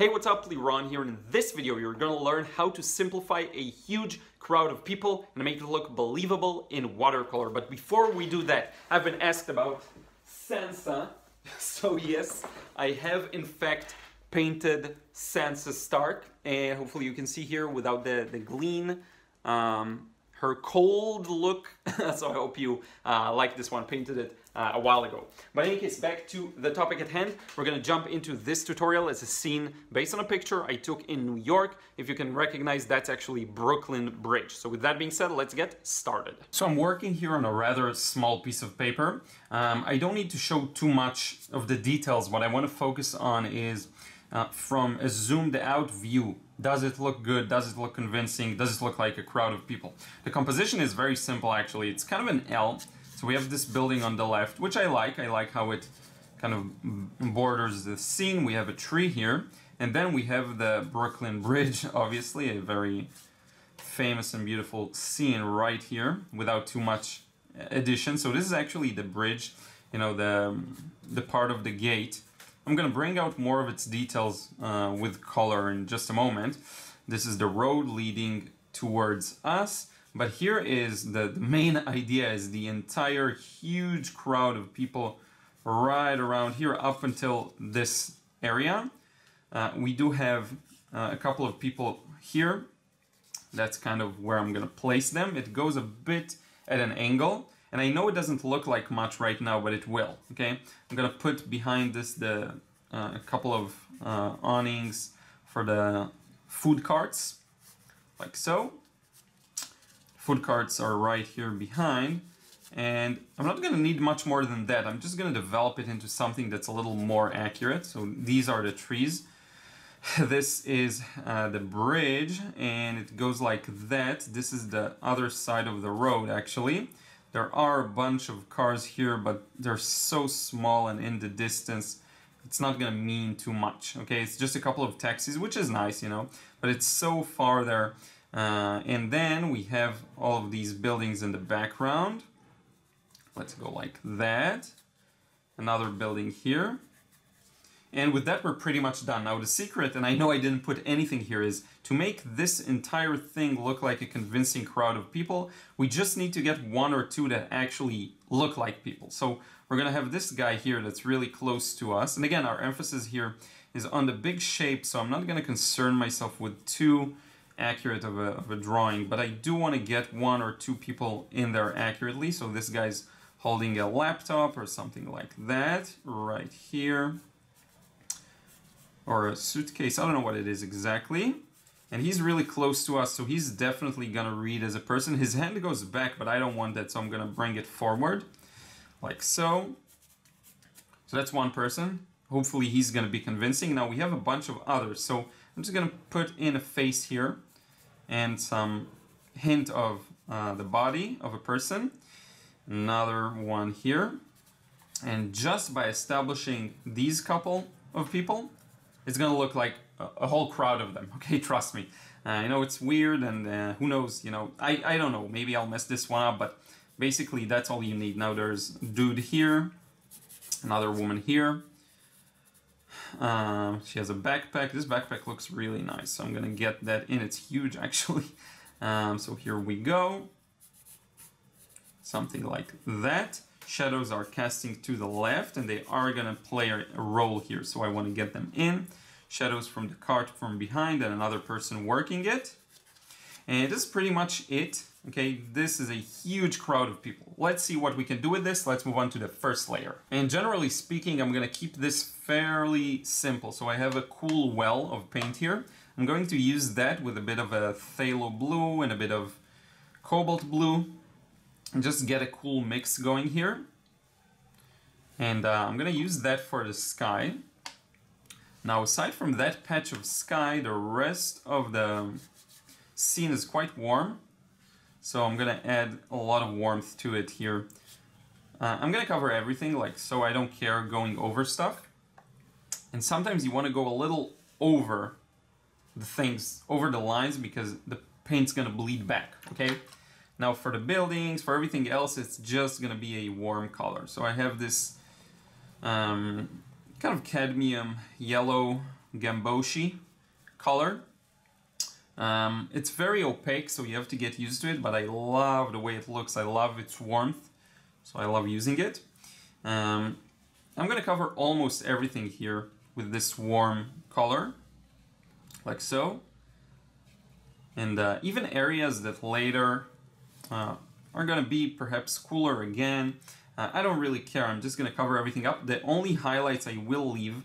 Hey, what's up? Liron here. In this video, you're to learn how to simplify a huge crowd of people and make it look believable in watercolor. But before we do that, I've been asked about Sansa. So yes, I have in fact painted Sansa Stark, and hopefully you can see here without the, the gleam. Um, her cold look. so I hope you uh, like this one, painted it uh, a while ago. But in any case, back to the topic at hand, we're gonna jump into this tutorial as a scene based on a picture I took in New York. If you can recognize, that's actually Brooklyn Bridge. So with that being said, let's get started. So I'm working here on a rather small piece of paper. Um, I don't need to show too much of the details. What I wanna focus on is uh, from a zoomed out view. Does it look good? Does it look convincing? Does it look like a crowd of people? The composition is very simple actually. It's kind of an L. So we have this building on the left, which I like. I like how it kind of borders the scene. We have a tree here. And then we have the Brooklyn Bridge, obviously, a very famous and beautiful scene right here without too much addition. So this is actually the bridge, you know, the, the part of the gate I'm going to bring out more of its details uh, with color in just a moment. This is the road leading towards us. But here is the, the main idea is the entire huge crowd of people right around here up until this area. Uh, we do have uh, a couple of people here. That's kind of where I'm going to place them. It goes a bit at an angle. And I know it doesn't look like much right now, but it will, okay? I'm gonna put behind this the uh, a couple of uh, awnings for the food carts, like so. Food carts are right here behind, and I'm not gonna need much more than that. I'm just gonna develop it into something that's a little more accurate. So these are the trees. This is uh, the bridge, and it goes like that. This is the other side of the road, actually. There are a bunch of cars here, but they're so small and in the distance, it's not gonna mean too much, okay? It's just a couple of taxis, which is nice, you know, but it's so far there. Uh, and then we have all of these buildings in the background. Let's go like that. Another building here. And with that, we're pretty much done. Now the secret, and I know I didn't put anything here, is to make this entire thing look like a convincing crowd of people, we just need to get one or two that actually look like people. So we're gonna have this guy here that's really close to us. And again, our emphasis here is on the big shape, so I'm not gonna concern myself with too accurate of a, of a drawing, but I do wanna get one or two people in there accurately. So this guy's holding a laptop or something like that right here or a suitcase. I don't know what it is exactly. And he's really close to us, so he's definitely gonna read as a person. His hand goes back, but I don't want that, so I'm gonna bring it forward, like so. So that's one person. Hopefully he's gonna be convincing. Now we have a bunch of others, so I'm just gonna put in a face here and some hint of uh, the body of a person. Another one here. And just by establishing these couple of people, it's gonna look like a, whole crowd of them. Okay, trust me. Uh, I know it's weird, and uh, who knows? You know, I I don't know. Maybe I'll mess this one up, but basically that's all you need. Now there's dude here, another woman here. Uh, she has a backpack. This backpack looks really nice, so I'm gonna get that in. It's huge, actually. Um, so here we go. Something like that shadows are casting to the left and they are gonna play a role here. So I wanna get them in. Shadows from the cart from behind and another person working it. And this is pretty much it. Okay, this is a huge crowd of people. Let's see what we can do with this. Let's move on to the first layer. And generally speaking, I'm gonna keep this fairly simple. So I have a cool well of paint here. I'm going to use that with a bit of a phthalo blue and a bit of cobalt blue and just get a cool mix going here. And uh, I'm gonna use that for the sky. Now aside from that patch of sky, the rest of the scene is quite warm. So I'm gonna add a lot of warmth to it here. Uh, I'm gonna cover everything, like so I don't care going over stuff. And sometimes you wanna go a little over the things, over the lines, because the paint's gonna bleed back, okay? Now for the buildings, for everything else, it's just gonna be a warm color. So I have this um, kind of cadmium yellow Gamboshi color. Um, it's very opaque, so you have to get used to it, but I love the way it looks. I love its warmth, so I love using it. Um, I'm gonna cover almost everything here with this warm color, like so. And uh, even areas that later uh, are gonna be perhaps cooler again, uh, I don't really care. I'm just gonna cover everything up. The only highlights I will leave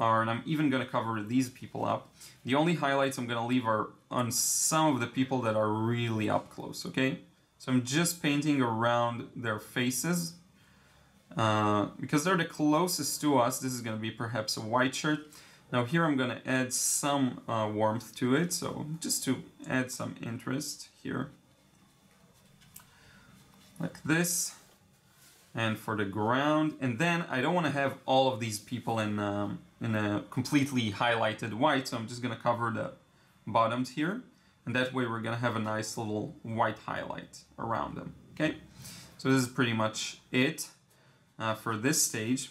are, and I'm even gonna cover these people up. The only highlights I'm gonna leave are on some of the people that are really up close, okay? So I'm just painting around their faces uh, because they're the closest to us. This is gonna be perhaps a white shirt. Now here I'm gonna add some uh, warmth to it, so just to add some interest here. Like this and for the ground. And then I don't want to have all of these people in um, in a completely highlighted white so I'm just gonna cover the bottoms here. And that way we're gonna have a nice little white highlight around them okay? So this is pretty much it uh, for this stage.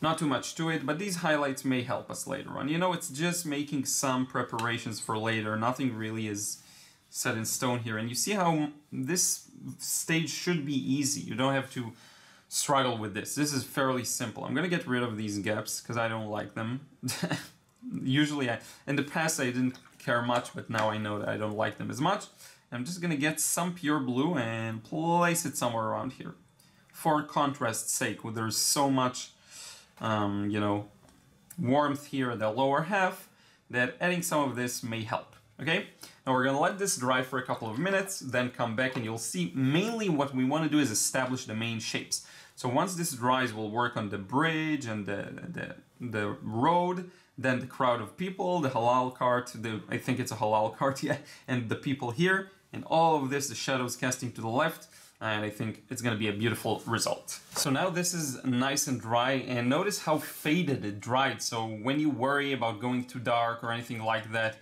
Not too much to it but these highlights may help us later on. You know it's just making some preparations for later. Nothing really is set in stone here. And you see how this stage should be easy. You don't have to struggle with this. This is fairly simple. I'm gonna get rid of these gaps because I don't like them. Usually I in the past I didn't care much but now I know that I don't like them as much. I'm just gonna get some pure blue and place it somewhere around here. For contrast's sake where there's so much um, you know warmth here in the lower half that adding some of this may help okay now we're gonna let this dry for a couple of minutes, then come back and you'll see mainly what we wanna do is establish the main shapes. So once this dries, we'll work on the bridge and the, the, the road, then the crowd of people, the halal cart, the, I think it's a halal cart, yeah, and the people here, and all of this, the shadows casting to the left, and I think it's gonna be a beautiful result. So now this is nice and dry, and notice how faded it dried. So when you worry about going too dark or anything like that,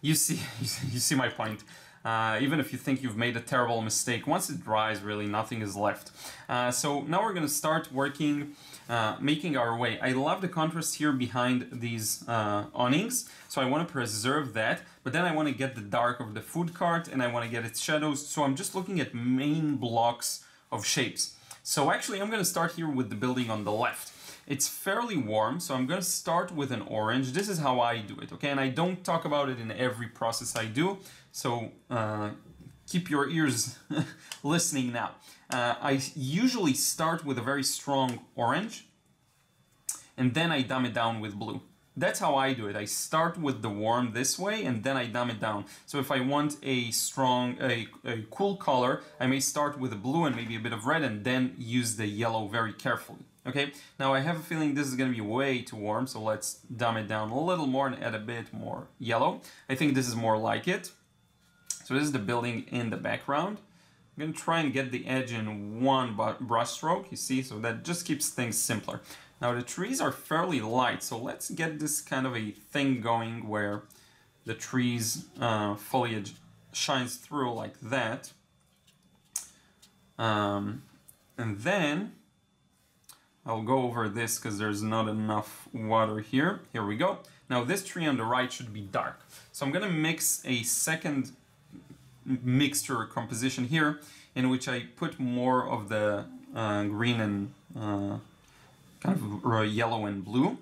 you see, you see my point. Uh, even if you think you've made a terrible mistake, once it dries, really nothing is left. Uh, so now we're going to start working, uh, making our way. I love the contrast here behind these uh, awnings, so I want to preserve that, but then I want to get the dark of the food cart and I want to get its shadows, so I'm just looking at main blocks of shapes. So actually I'm going to start here with the building on the left. It's fairly warm, so I'm to start with an orange. This is how I do it, okay? And I don't talk about it in every process I do, so uh, keep your ears listening now. Uh, I usually start with a very strong orange, and then I dumb it down with blue. That's how I do it. I start with the warm this way and then I dumb it down. So if I want a strong, a, a cool color, I may start with a blue and maybe a bit of red and then use the yellow very carefully. Okay, now I have a feeling this is going to be way too warm, so let's dumb it down a little more and add a bit more yellow. I think this is more like it. So this is the building in the background. I'm going to try and get the edge in one brush stroke, you see, so that just keeps things simpler. Now the trees are fairly light, so let's get this kind of a thing going where the trees uh, foliage shines through like that. Um, and then I'll go over this because there's not enough water here. Here we go. Now this tree on the right should be dark. So I'm gonna mix a second mixture composition here in which I put more of the uh, green and uh, kind of yellow and blue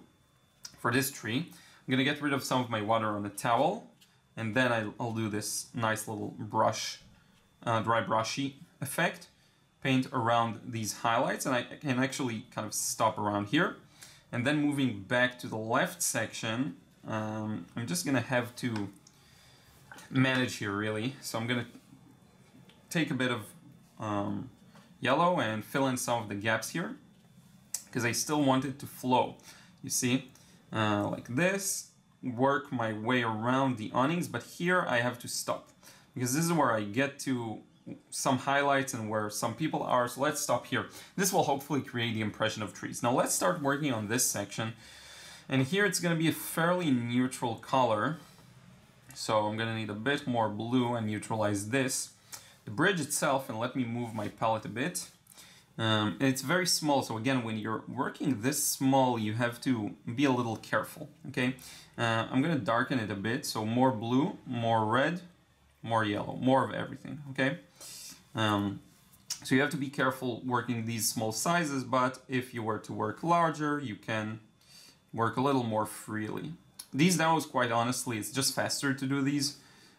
for this tree. I'm gonna get rid of some of my water on the towel and then I'll, I'll do this nice little brush, uh, dry brushy effect paint around these highlights and I can actually kind of stop around here. And then moving back to the left section, um, I'm just gonna have to manage here really. So I'm gonna take a bit of um, yellow and fill in some of the gaps here because I still want it to flow. You see, uh, like this, work my way around the awnings, but here I have to stop because this is where I get to some highlights and where some people are. So let's stop here. This will hopefully create the impression of trees. Now let's start working on this section. And here it's going to be a fairly neutral color. So I'm going to need a bit more blue and neutralize this. The bridge itself, and let me move my palette a bit, Um, it's very small, so again, when you're working this small, you have to be a little careful, okay? Uh, I'm gonna darken it a bit, so more blue, more red, more yellow, more of everything, okay? Um, so you have to be careful working these small sizes, but if you were to work larger, you can work a little more freely. These demos, quite honestly, it's just faster to do these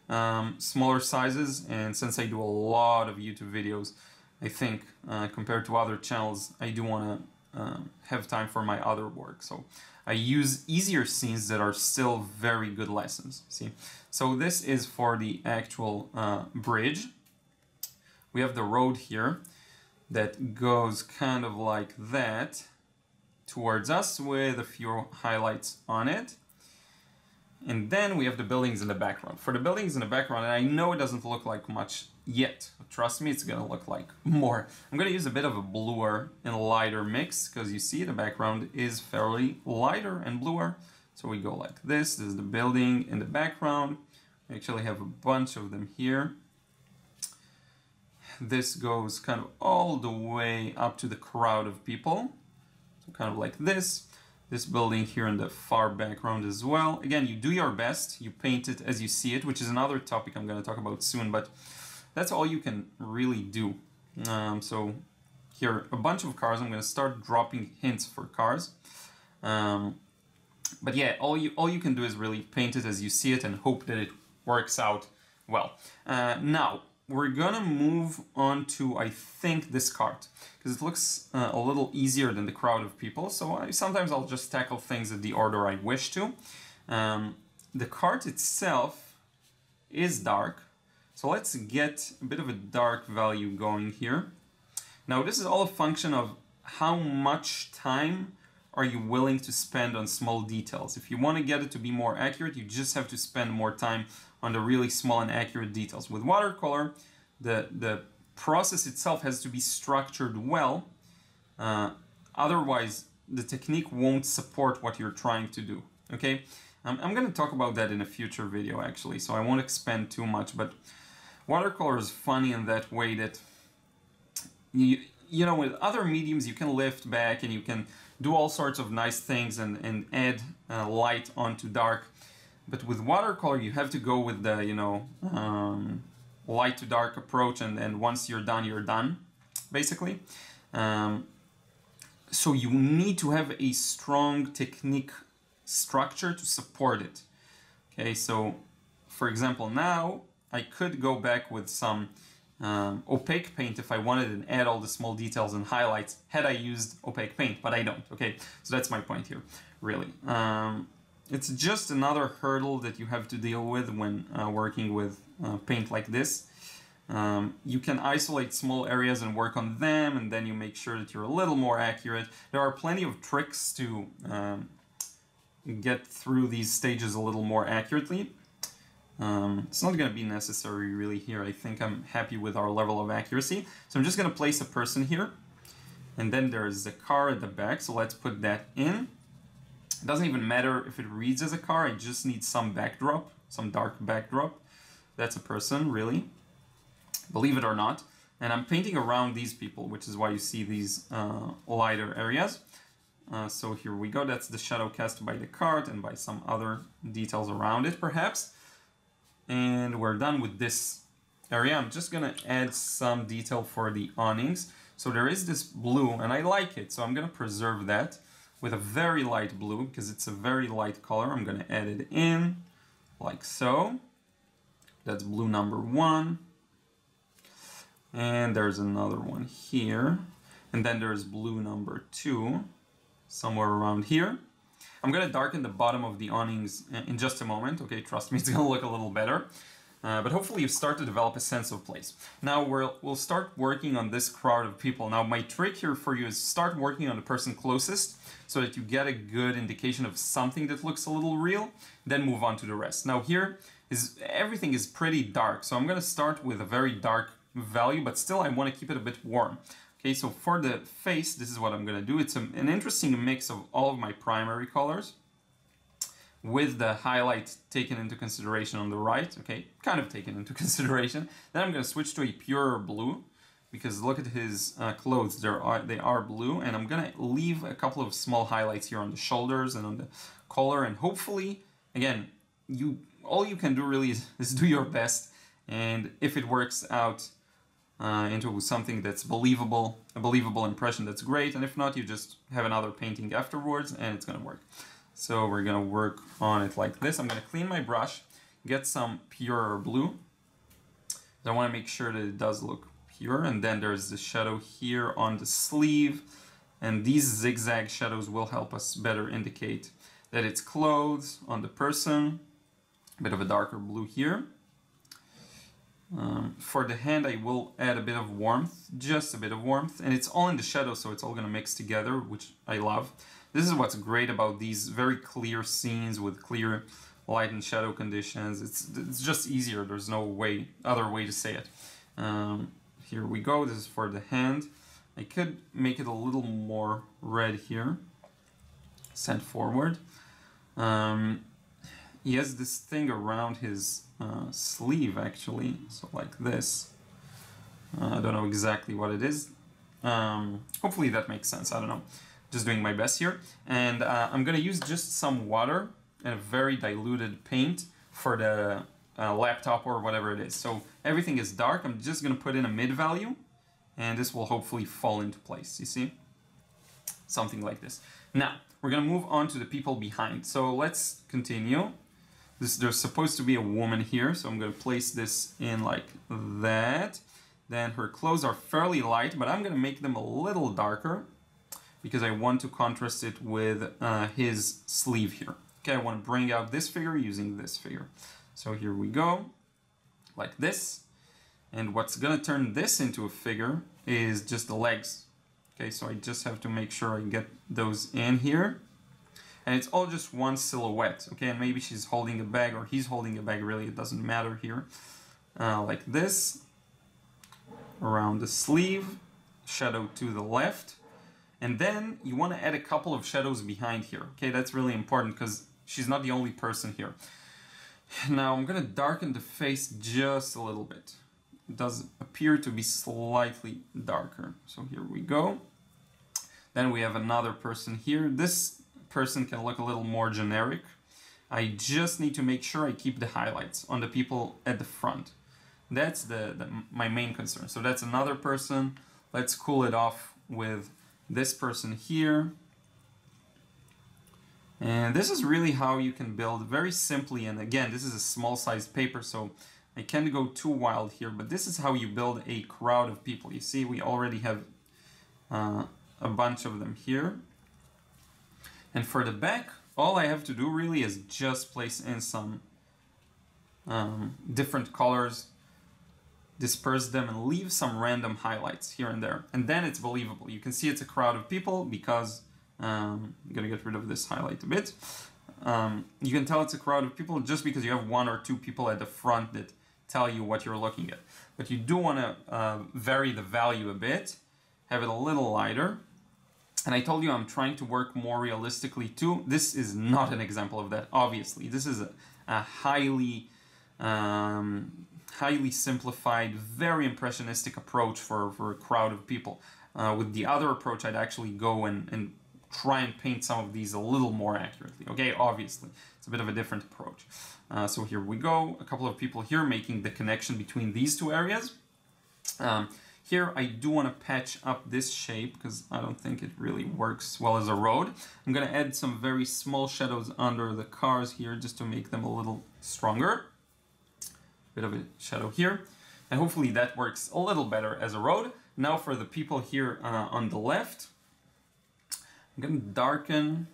um, smaller sizes, and since I do a lot of YouTube videos, I think uh, compared to other channels, I do want to um, have time for my other work. So I use easier scenes that are still very good lessons. See, so this is for the actual uh, bridge. We have the road here that goes kind of like that towards us with a few highlights on it. And then we have the buildings in the background. For the buildings in the background, and I know it doesn't look like much yet. Trust me, it's gonna look like more. I'm gonna use a bit of a bluer and lighter mix because you see the background is fairly lighter and bluer. So we go like this. This is the building in the background. We actually have a bunch of them here. This goes kind of all the way up to the crowd of people. So kind of like this this building here in the far background as well. Again, you do your best, you paint it as you see it, which is another topic I'm going to talk about soon, but that's all you can really do. Um, so here, a bunch of cars, I'm going to start dropping hints for cars. Um, but yeah, all you, all you can do is really paint it as you see it and hope that it works out well. Uh, now, we're gonna move on to, I think, this card because it looks uh, a little easier than the crowd of people. So I, sometimes I'll just tackle things in the order I wish to. Um, the card itself is dark. So let's get a bit of a dark value going here. Now this is all a function of how much time are you willing to spend on small details. If you want to get it to be more accurate, you just have to spend more time on the really small and accurate details. With watercolor, the, the process itself has to be structured well, uh, otherwise the technique won't support what you're trying to do, okay? Um, I'm gonna talk about that in a future video actually, so I won't expand too much, but watercolor is funny in that way that you, you know, with other mediums you can lift back and you can do all sorts of nice things and, and add uh, light onto dark. But with watercolor, you have to go with the, you know, um, light to dark approach, and then once you're done, you're done, basically. Um, so you need to have a strong technique structure to support it. Okay, so for example, now I could go back with some um, opaque paint if I wanted and add all the small details and highlights had I used opaque paint, but I don't. Okay, so that's my point here, really. Um, it's just another hurdle that you have to deal with when uh, working with uh, paint like this. Um, you can isolate small areas and work on them, and then you make sure that you're a little more accurate. There are plenty of tricks to um, get through these stages a little more accurately. Um, it's not going to be necessary really here. I think I'm happy with our level of accuracy. So I'm just going to place a person here. And then there's a car at the back, so let's put that in. It doesn't even matter if it reads as a car, I just need some backdrop, some dark backdrop. That's a person, really. Believe it or not. And I'm painting around these people, which is why you see these uh, lighter areas. Uh, so here we go, that's the shadow cast by the card and by some other details around it, perhaps. And we're done with this area. I'm just gonna add some detail for the awnings. So there is this blue, and I like it, so I'm gonna preserve that with a very light blue because it's a very light color. I'm going to add it in like so. That's blue number one. And there's another one here. And then there's blue number two somewhere around here. I'm going to darken the bottom of the awnings in just a moment. Okay, trust me, it's to look a little better. Uh, but hopefully you start to develop a sense of place. Now we'll, we'll start working on this crowd of people. Now my trick here for you is start working on the person closest so that you get a good indication of something that looks a little real, then move on to the rest. Now here is everything is pretty dark, so I'm gonna start with a very dark value, but still I wanna keep it a bit warm. Okay, so for the face, this is what I'm gonna do. It's a, an interesting mix of all of my primary colors with the highlight taken into consideration on the right, okay, kind of taken into consideration. Then I'm going to switch to a pure blue, because look at his uh, clothes. They are they are blue, and I'm gonna leave a couple of small highlights here on the shoulders and on the collar, and hopefully, again, you all you can do really is, is do your best, and if it works out uh, into something that's believable, a believable impression, that's great, and if not, you just have another painting afterwards, and it's gonna work. So we're gonna work on it like this. I'm gonna clean my brush, get some purer blue. I want to make sure that it does look pure and then there's the shadow here on the sleeve and these zigzag shadows will help us better indicate that it's clothes on the person a bit of a darker blue here um, for the hand I will add a bit of warmth just a bit of warmth and it's all in the shadow so it's all gonna mix together which I love this is what's great about these very clear scenes with clear light and shadow conditions. It's it's just easier. There's no way other way to say it. Um, here we go. This is for the hand. I could make it a little more red here. Sent forward. Um, he has this thing around his uh, sleeve actually. So like this. Uh, I don't know exactly what it is. Um, hopefully that makes sense. I don't know just doing my best here and uh, I'm gonna use just some water and a very diluted paint for the uh, laptop or whatever it is. So everything is dark. I'm just to put in a mid value and this will hopefully fall into place. You see? Something like this. Now, we're to move on to the people behind. So let's continue. This, there's supposed to be a woman here, so I'm to place this in like that. Then her clothes are fairly light, but I'm to make them a little darker because I want to contrast it with uh, his sleeve here. Okay, I want to bring out this figure using this figure. So here we go, like this. And what's gonna turn this into a figure is just the legs. Okay, so I just have to make sure I get those in here. And it's all just one silhouette, okay? And maybe she's holding a bag or he's holding a bag, really, it doesn't matter here. Uh, like this, around the sleeve, shadow to the left. And then you want to add a couple of shadows behind here. Okay, that's really important because she's not the only person here. Now I'm gonna darken the face just a little bit. It does appear to be slightly darker. So here we go. Then we have another person here. This person can look a little more generic. I just need to make sure I keep the highlights on the people at the front. That's the, the my main concern. So that's another person. Let's cool it off with this person here. And this is really how you can build very simply. And again, this is a small sized paper, so I can't go too wild here, but this is how you build a crowd of people. You see, we already have uh, a bunch of them here. And for the back, all I have to do really is just place in some um, different colors, disperse them and leave some random highlights here and there. And then it's believable. You can see it's a crowd of people because um, I'm gonna get rid of this highlight a bit. Um, you can tell it's a crowd of people just because you have one or two people at the front that tell you what you're looking at. But you do want to uh, vary the value a bit, have it a little lighter. And I told you I'm trying to work more realistically too. This is not an example of that, obviously. This is a, a highly, um, highly simplified, very impressionistic approach for, for a crowd of people. Uh, with the other approach, I'd actually go and, and try and paint some of these a little more accurately. Okay, obviously, it's a bit of a different approach. Uh, so here we go, a couple of people here making the connection between these two areas. Um, here I do want to patch up this shape because I don't think it really works well as a road. I'm going to add some very small shadows under the cars here just to make them a little stronger. Bit of a shadow here. And hopefully that works a little better as a road. Now for the people here uh, on the left, I'm gonna darken.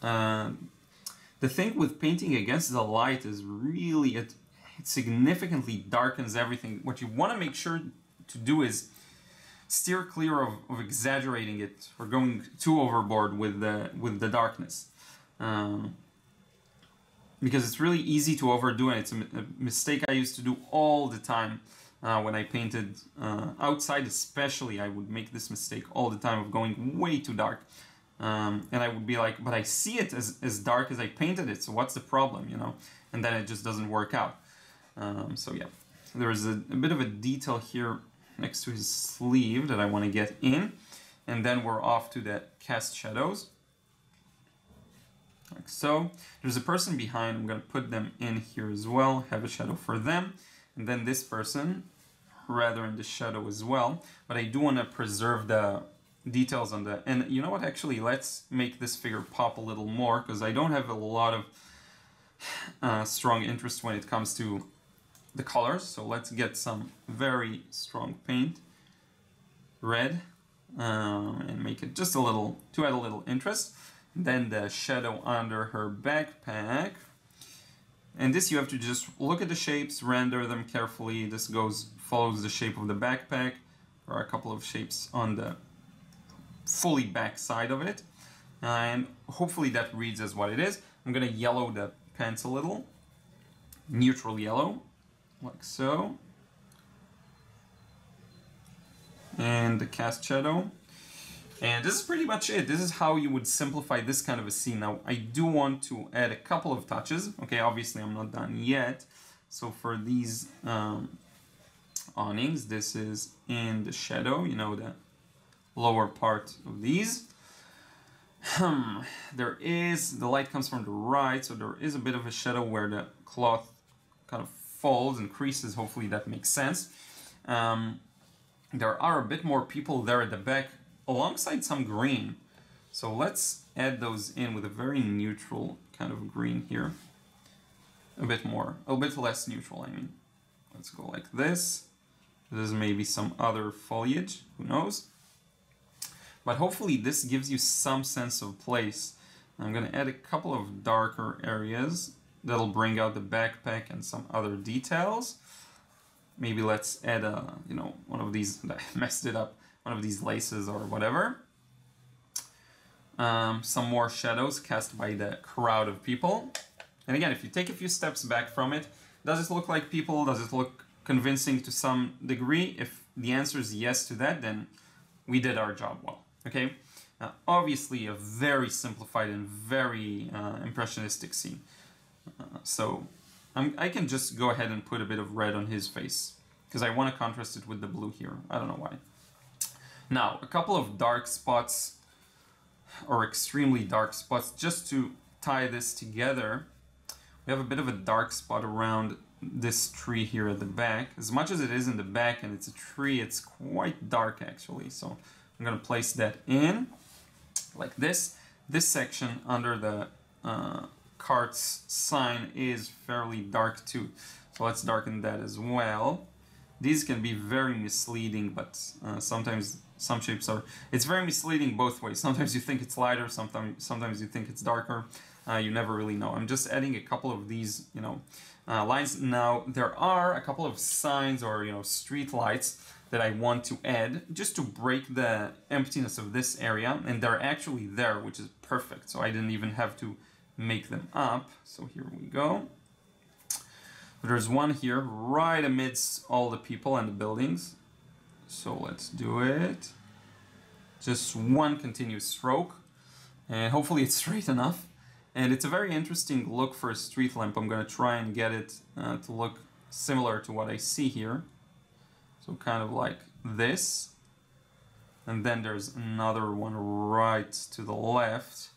Uh, the thing with painting against the light is really, it, it significantly darkens everything. What you want to make sure to do is steer clear of, of exaggerating it or going too overboard with the, with the darkness. Um, because it's really easy to overdo it. It's a, a, mistake I used to do all the time uh, when I painted uh, outside especially I would make this mistake all the time of going way too dark um, and I would be like but I see it as, as dark as I painted it so what's the problem you know and then it just doesn't work out um, so yeah there's a, a, bit of a detail here next to his sleeve that I want to get in. And then we're off to the cast shadows. Like so. There's a person behind, I'm going to put them in here as well, have a shadow for them. And then this person, rather in the shadow as well. But I do want to preserve the details on that. And you know what, actually, let's make this figure pop a little more, because I don't have a lot of uh, strong interest when it comes to the colors. So let's get some very strong paint, red, um, and make it just a little, to add a little interest. Then the shadow under her backpack. And this you have to just look at the shapes, render them carefully. This goes follows the shape of the backpack. There are a couple of shapes on the fully back side of it. And hopefully that reads as what it is. I'm gonna yellow the pants a little. Neutral yellow, like so. And the cast shadow. And this is pretty much it. This is how you would simplify this kind of a scene. Now, I do want to add a couple of touches. Okay, obviously I'm not done yet. So for these um, awnings, this is in the shadow, you know, the lower part of these. Hmm, there is, the light comes from the right, so there is a bit of a shadow where the cloth kind of folds and creases. Hopefully that makes sense. Um, there are a bit more people there at the back alongside some green. So let's add those in with a very neutral kind of green here. A bit more, a bit less neutral, I mean. Let's go like this. There's maybe some other foliage, who knows. But hopefully this gives you some sense of place. I'm gonna add a couple of darker areas that'll bring out the backpack and some other details. Maybe let's add a, you know, one of these, I messed it up, one of these laces or whatever. Um, some more shadows cast by the crowd of people. And again, if you take a few steps back from it, does it look like people? Does it look convincing to some degree? If the answer is yes to that, then we did our job well. Okay, now, obviously a very simplified and very uh, impressionistic scene. Uh, so I'm, I can just go ahead and put a bit of red on his face because I want to contrast it with the blue here. I don't know why. Now, a couple of dark spots or extremely dark spots just to tie this together. We have a bit of a dark spot around this tree here at the back. As much as it is in the back and it's a tree, it's quite dark actually. So I'm going to place that in like this. This section under the uh, cart's sign is fairly dark too. So let's darken that as well. These can be very misleading, but uh, sometimes some shapes are... It's very misleading both ways. Sometimes you think it's lighter, sometimes, sometimes you think it's darker. Uh, you never really know. I'm just adding a couple of these, you know, uh, lines. Now, there are a couple of signs or, you know, street lights that I want to add just to break the emptiness of this area and they're actually there which is perfect so I didn't even have to make them up so here we go there's one here right amidst all the people and the buildings so let's do it just one continuous stroke and hopefully it's straight enough and it's a very interesting look for a street lamp I'm gonna try and get it uh, to look similar to what I see here so kind of like this. And then there's another one right to the left.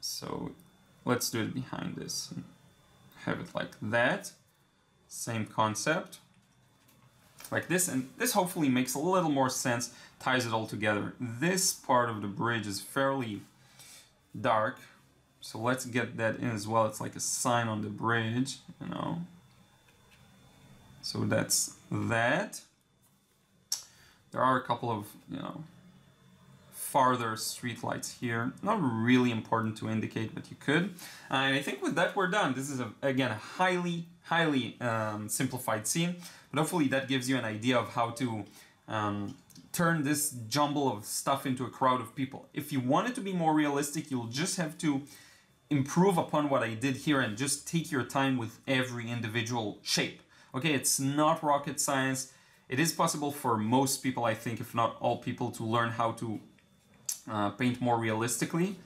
So let's do it behind this. Have it like that. Same concept. Like this, and this hopefully makes a little more sense, ties it all together. This part of the bridge is fairly dark, so let's get that in as well. It's like a sign on the bridge, you know. So that's that. There are a couple of, you know, farther street lights here. Not really important to indicate, but you could. And I think with that we're done. This is, a, again, a highly, highly um, simplified scene. But hopefully that gives you an idea of how to um, turn this jumble of stuff into a crowd of people. If you want it to be more realistic, you'll just have to improve upon what I did here and just take your time with every individual shape. Okay, it's not rocket science. It is possible for most people, I think, if not all people, to learn how to uh, paint more realistically.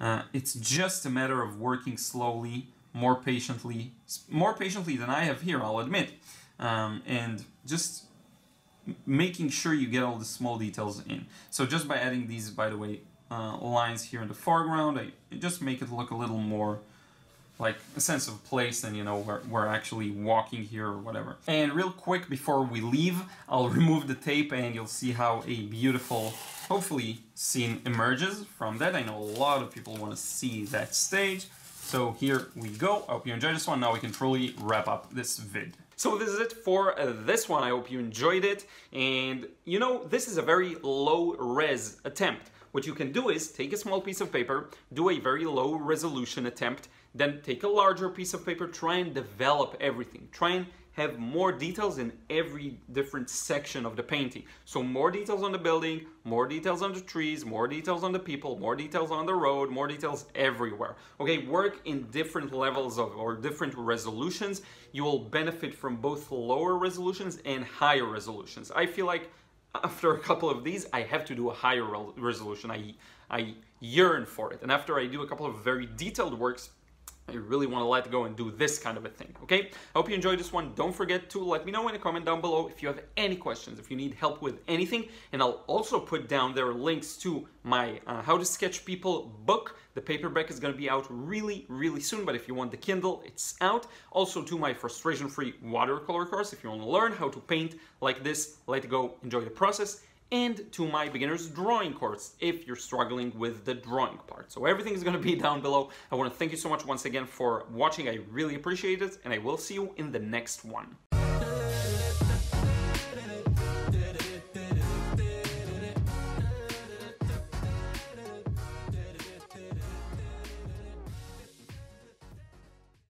Uh, it's just a matter of working slowly, more patiently, more patiently than I have here, I'll admit, um, and just making sure you get all the small details in. So just by adding these, by the way, uh, lines here in the foreground, I just make it look a little more like a sense of place and you know we're, we're actually walking here or whatever. And real quick before we leave i'll remove the tape and you'll see how a beautiful hopefully scene emerges from that. I know a lot of people want to see that stage so here we go i hope you enjoyed this one now we can truly wrap up this vid so this is it for this one. I hope you enjoyed it. And you know, this is a very low res attempt. What you can do is take a small piece of paper, do a very low resolution attempt, then take a larger piece of paper, try and develop everything. Try and have more details in every different section of the painting. So more details on the building, more details on the trees, more details on the people, more details on the road, more details everywhere. Okay, work in different levels of or different resolutions. You will benefit from both lower resolutions and higher resolutions. I feel like after a couple of these, I have to do a higher resolution. I, I yearn for it. And after I do a couple of very detailed works, I really want to let go and do this kind of a thing, okay? I hope you enjoyed this one. Don't forget to let me know in a comment down below if you have any questions, if you need help with anything, and I'll also put down there links to my uh, How to Sketch People book. The paperback is going to be out really, really soon, but if you want the Kindle, it's out. Also to my frustration-free watercolor course, if you want to learn how to paint like this, let go, enjoy the process, and to my beginner's drawing course if you're struggling with the drawing part. So everything is going to be down below. I want to thank you so much once again for watching. I really appreciate it and I will see you in the next one.